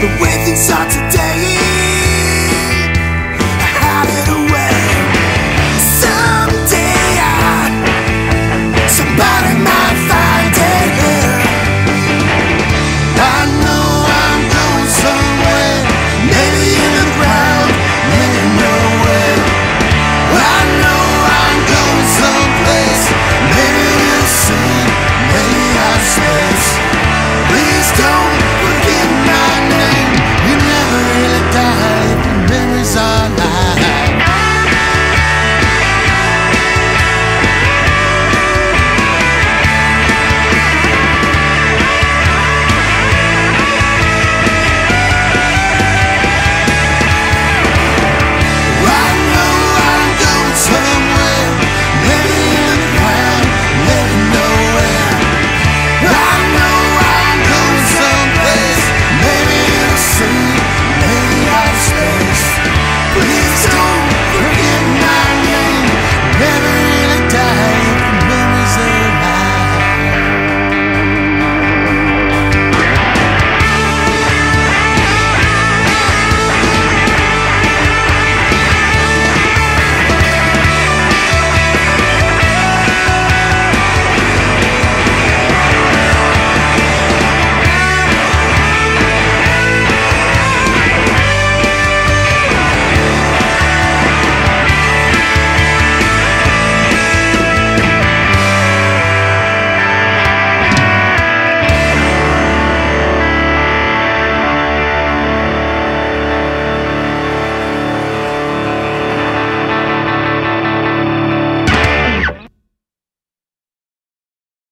The way inside start